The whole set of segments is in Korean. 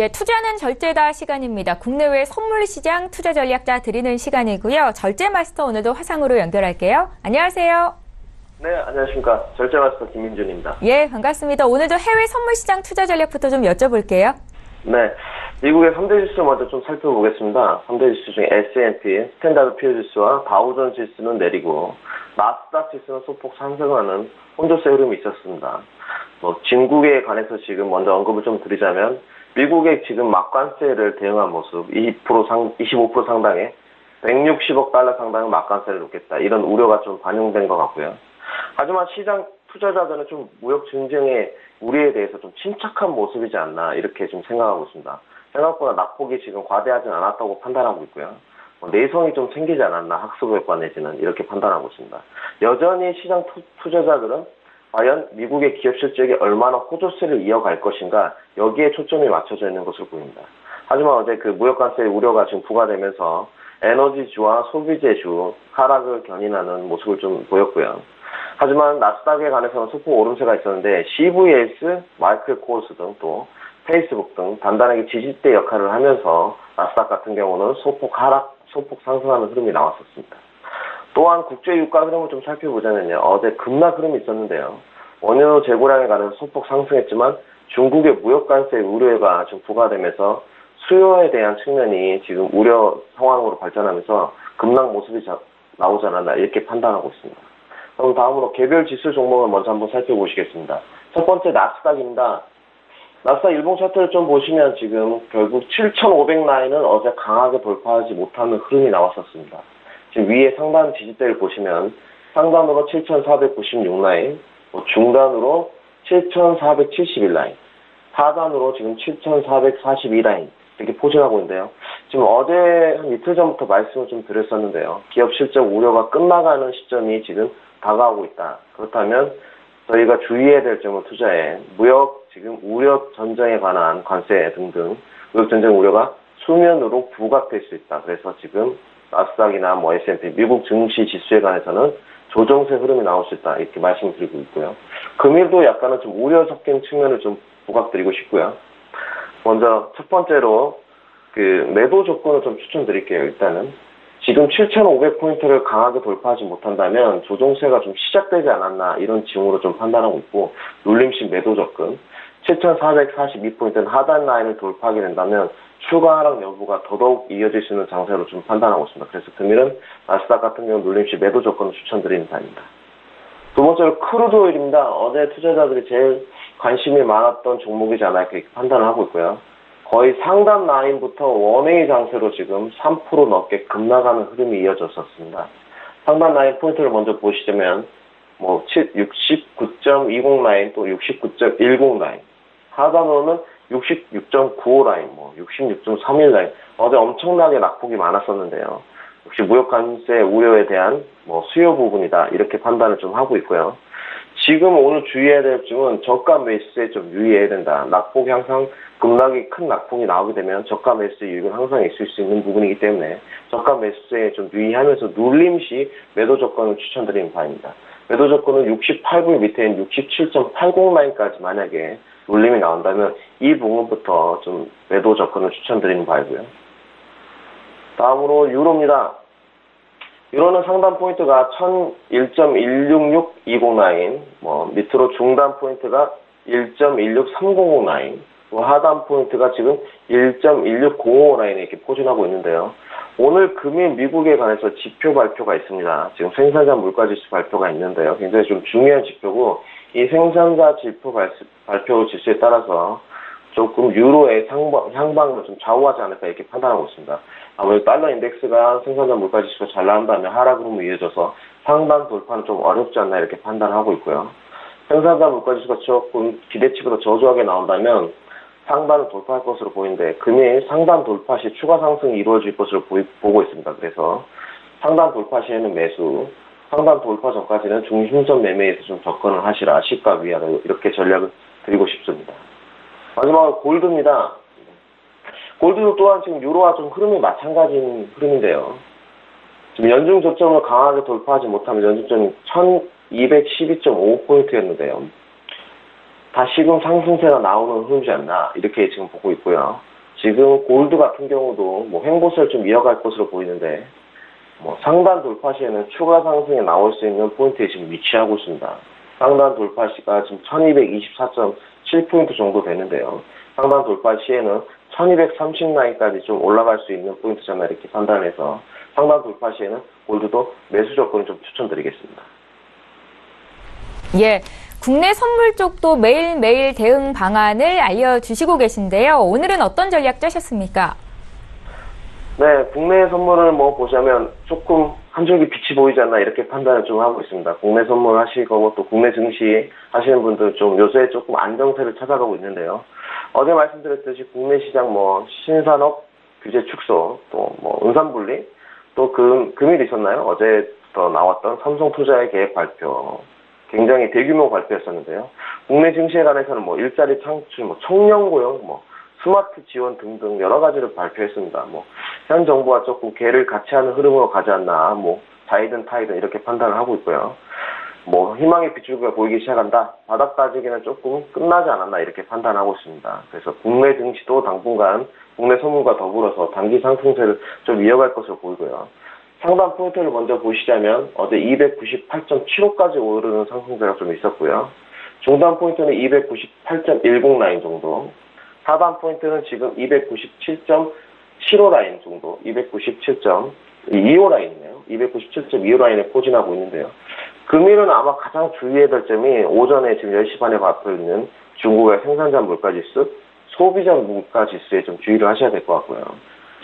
예, 투자는 절제다 시간입니다. 국내외 선물 시장 투자 전략 짜 드리는 시간이고요. 절제 마스터 오늘도 화상으로 연결할게요. 안녕하세요. 네, 안녕하십니까. 절제 마스터 김민준입니다. 예, 반갑습니다. 오늘도 해외 선물 시장 투자 전략부터 좀 여쭤볼게요. 네, 미국의 3대 지수 먼저 좀 살펴보겠습니다. 3대 지수 중에 S&P, 스탠다드 푸어스 지수와 다우존스 지수는 내리고 나스닥 지수는 소폭 상승하는 혼조세 흐름이 있었습니다. 뭐 중국에 관해서 지금 먼저 언급을 좀 드리자면 미국의 지금 막관세를 대응한 모습 20% 상, 25% 상당의 160억 달러 상당의 막관세를 놓겠다. 이런 우려가 좀 반영된 것 같고요. 하지만 시장 투자자들은 좀 무역 증정의 우리에 대해서 좀 침착한 모습이지 않나 이렇게 좀 생각하고 있습니다. 생각보다 낙폭이 지금 과대하진 않았다고 판단하고 있고요. 뭐 내성이 좀 생기지 않았나 학습 효과 내지는 이렇게 판단하고 있습니다. 여전히 시장 투, 자자들은 과연 미국의 기업 실적이 얼마나 호조세를 이어갈 것인가 여기에 초점이 맞춰져 있는 것으로 보입니다. 하지만 어제 그 무역관세 우려가 지금 부과되면서 에너지주와 소비재주 하락을 견인하는 모습을 좀 보였고요. 하지만 나스닥에 관해서는 소폭 오름세가 있었는데 CVS, 마이클 코스 등 또 페이스북 등 단단하게 지지대 역할을 하면서 나스닥 같은 경우는 소폭 하락, 소폭 상승하는 흐름이 나왔었습니다. 또한 국제 유가 흐름을 좀 살펴보자면요. 어제 급락 흐름이 있었는데요. 원유 재고량에 관해서 소폭 상승했지만 중국의 무역관세 우려가 좀 부과되면서 수요에 대한 측면이 지금 우려 상황으로 발전하면서 급락 모습이 나오지 않았나 이렇게 판단하고 있습니다. 그럼 다음으로 개별 지수 종목을 먼저 한번 살펴보시겠습니다. 첫 번째 나스닥입니다. 나스닥 일봉 차트를 좀 보시면 지금 결국 7,500 라인은 어제 강하게 돌파하지 못하는 흐름이 나왔었습니다. 지금 위에 상단 지지대를 보시면 상단으로 7,496 라인, 뭐 중단으로 7,471 라인, 하단으로 지금 7,442 라인 이렇게 포진하고 있는데요. 지금 어제 한 이틀 전부터 말씀을 좀 드렸었는데요. 기업 실적 우려가 끝나가는 시점이 지금 다가오고 있다. 그렇다면 저희가 주의해야 될 점은 투자에 무역 지금 우려 전쟁에 관한 관세 등등 무역 전쟁 우려가 수면으로 부각될 수 있다. 그래서 지금 나스닥이나 뭐 S&P 미국 증시 지수에 관해서는 조정세 흐름이 나올 수 있다. 이렇게 말씀드리고 있고요. 금일도 약간은 좀 우려 섞인 측면을 좀 부각드리고 싶고요. 먼저 첫 번째로 그 매도 조건을 좀 추천드릴게요. 일단은 지금 7,500포인트를 강하게 돌파하지 못한다면 조종세가 좀 시작되지 않았나 이런 징후로 좀 판단하고 있고 눌림식 매도 접근 7,442포인트는 하단 라인을 돌파하게 된다면 추가 하락 여부가 더더욱 이어질 수 있는 장세로 좀 판단하고 있습니다. 그래서 금일은 나스닥 같은 경우 눌림식 매도 조건을 추천드리는 바입니다. 두 번째로 crude oil입니다. 어제 투자자들이 제일 관심이 많았던 종목이지 않을까 이렇게 판단을 하고 있고요. 거의 상단 라인부터 one-way 장세로 지금 3% 넘게 급락하는 흐름이 이어졌었습니다. 상단 라인 포인트를 먼저 보시자면 뭐 69.20 라인 또 69.10 라인 하단으로는 66.95 라인 뭐 66.31 라인 어제 엄청나게 낙폭이 많았었는데요. 역시 무역 관세 우려에 대한 뭐 수요 부분이다 이렇게 판단을 좀 하고 있고요. 지금 오늘 주의해야 될 점은 저가 매수에 좀 유의해야 된다. 낙폭이 항상 급락이 큰 낙폭이 나오게 되면 저가 매수 이익은 항상 있을 수 있는 부분이기 때문에 저가 매수에 좀 유의하면서 눌림 시 매도 조건을 추천드리는 바입니다. 매도 조건은 68불 밑에인 67.80 라인까지 만약에 눌림이 나온다면 이 부분부터 좀 매도 조건을 추천드리는 바이고요. 다음으로 유로입니다. 유로는 상단 포인트가 1001.16620 라인, 뭐 밑으로 중단 포인트가 1.16305 라인, 하단 포인트가 지금 1.1605 라인에 이렇게 포진하고 있는데요. 오늘 금일 미국에 관해서 지표 발표가 있습니다. 지금 생산자 물가지수 발표가 있는데요. 굉장히 좀 중요한 지표고 이 생산자 지표 발표 지수에 따라서 조금 유로의 향방, 을좀 좌우하지 않을까 이렇게 판단하고 있습니다. 아무래도 달러 인덱스가 생산자 물가 지수가 잘 나온다면 하락 으로 이어져서 상단 돌파는 좀 어렵지 않나 이렇게 판단하고 있고요. 생산자 물가 지수가 조금 기대치보다 저조하게 나온다면 상단을 돌파할 것으로 보이는데 금일 상단 돌파 시 추가 상승이 이루어질 것으로 보이, 보고 있습니다. 그래서 상단 돌파 시에는 매수, 상단 돌파 전까지는 중심점 매매에서 좀 접근을 하시라 시가 위아래 이렇게 전략을 드리고 싶습니다. 마지막으로 골드입니다. 골드도 또한 지금 유로와 좀 흐름이 마찬가지인 흐름인데요. 지금 연중 저점을 강하게 돌파하지 못하면 연중점이 1212.5포인트였는데요. 다시금 상승세가 나오는 흐름이지 않나 이렇게 지금 보고 있고요. 지금 골드 같은 경우도 뭐 횡보세를 좀 이어갈 것으로 보이는데 뭐 상단 돌파 시에는 추가 상승에 나올 수 있는 포인트에 지금 위치하고 있습니다. 상단 돌파 시가 지금 1224.7포인트 정도 되는데요. 상단 돌파 시에는 1230 라인까지 좀 올라갈 수 있는 포인트잖아 이렇게 판단해서 상단 돌파 시에는 골드도 매수 조건을 좀 추천드리겠습니다. 예. 국내 선물 쪽도 매일매일 대응 방안을 알려주시고 계신데요. 오늘은 어떤 전략 짜셨습니까? 네, 국내 선물을 뭐 보자면 조금 한 줄기 빛이 보이지 않나 이렇게 판단을 좀 하고 있습니다. 국내 선물 하시고 또 국내 증시 하시는 분들 좀 요새 조금 안정세를 찾아가고 있는데요. 어제 말씀드렸듯이 국내 시장 뭐 신산업 규제 축소 또 뭐 은산분리 또 금, 금일 있었나요? 어제부터 나왔던 삼성투자의 계획 발표 굉장히 대규모 발표였었는데요. 국내 증시에 관해서는 뭐 일자리 창출, 뭐 청년 고용, 뭐 스마트 지원 등등 여러 가지를 발표했습니다. 뭐 현 정부와 조금 개를 같이 하는 흐름으로 가지 않나, 뭐 자이든 타이든 이렇게 판단을 하고 있고요. 뭐 희망의 빗줄기가 보이기 시작한다. 바닥 따지기는 조금 끝나지 않았나 이렇게 판단하고 있습니다. 그래서 국내 증시도 당분간 국내 선물과 더불어서 단기 상승세를 좀 이어갈 것으로 보이고요. 상단 포인트를 먼저 보시자면 어제 298.75까지 오르는 상승세가 좀 있었고요. 중단 포인트는 298.10 라인 정도. 하단 포인트는 지금 297.75 라인 정도. 297.25 라인이네요. 297.25 라인에 포진하고 있는데요. 금일은 아마 가장 주의해야 될 점이 오전에 지금 10시 반에 발표 있는 중국의 생산자 물가지수, 소비자 물가지수에 좀 주의를 하셔야 될 것 같고요.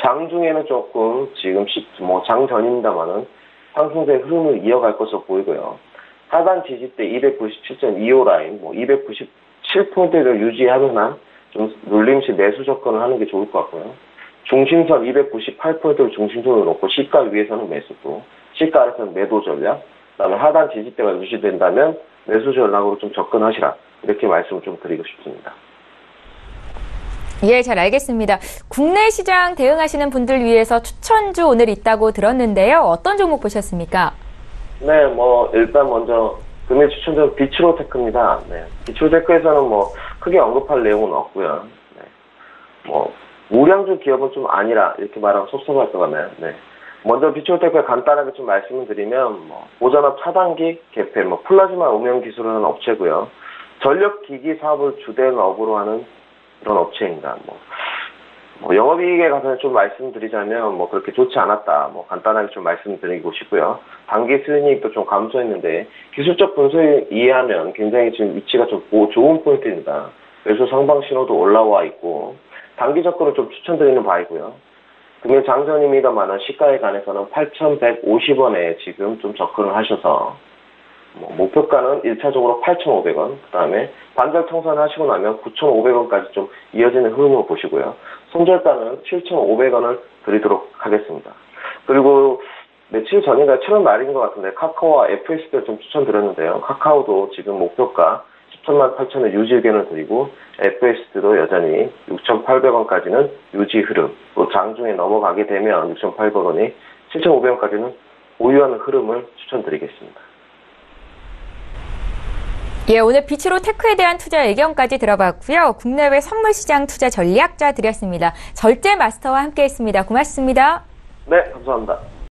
장 중에는 조금 지금 뭐 장 전입니다만은 상승세 흐름을 이어갈 것으로 보이고요. 하단 지지대 297.25 라인, 뭐 297포인트를 유지하는 한 좀 눌림시 매수 접근을 하는 게 좋을 것 같고요. 중심선 298포인트를 중심선으로 놓고 시가 위에서는 매수고 시가 아래서는 매도 전략, 그다음에 하단 지지대가 유지된다면 매수 전략으로 좀 접근하시라 이렇게 말씀을 좀 드리고 싶습니다. 예, 잘 알겠습니다. 국내 시장 대응하시는 분들 위해서 추천주 오늘 있다고 들었는데요. 어떤 종목 보셨습니까? 네, 뭐 일단 먼저 금일 추천전 비츠로테크입니다. 네, 비츠로테크에서는 뭐 크게 언급할 내용은 없고요. 네, 뭐 우량주 기업은 좀 아니라 이렇게 말하면 섭섭할 것 같네요. 네. 먼저 비츠로테크에 간단하게 좀 말씀을 드리면 뭐 보전압 차단기 개폐, 뭐 플라즈마 음영 하는 업체고요. 전력 기기 사업을 주된 업으로 하는 그런 업체입니다. 뭐, 뭐 영업이익에 가서 좀 말씀드리자면 뭐 그렇게 좋지 않았다. 뭐 간단하게 좀 말씀드리고 싶고요. 단기 수익도 좀 감소했는데 기술적 분석을 이해하면 굉장히 지금 위치가 좀 고- 좋은 포인트입니다. 매수 상방 신호도 올라와 있고 단기 접근을 좀 추천드리는 바이고요. 금일 장전입니다만은 시가에 관해서는 8,150원에 지금 좀 접근을 하셔서 뭐 목표가는 1차적으로 8,500원, 그 다음에 반절 청산 하시고 나면 9,500원까지 좀 이어지는 흐름을 보시고요. 손절가는 7,500원을 드리도록 하겠습니다. 그리고 며칠 전인가 7월 말인 것 같은데 카카오와 FS를 좀 추천드렸는데요. 카카오도 지금 목표가 10천만 8천을 유지 의견을 드리고 FS도 여전히 6,800원까지는 유지 흐름, 또 장중에 넘어가게 되면 6,800원이 7,500원까지는 보유하는 흐름을 추천드리겠습니다. 예, 오늘 빛으로 테크에 대한 투자 의견까지 들어봤고요. 국내외 선물 시장 투자 전략자 드렸습니다. 절제 마스터와 함께 했습니다. 고맙습니다. 네, 감사합니다.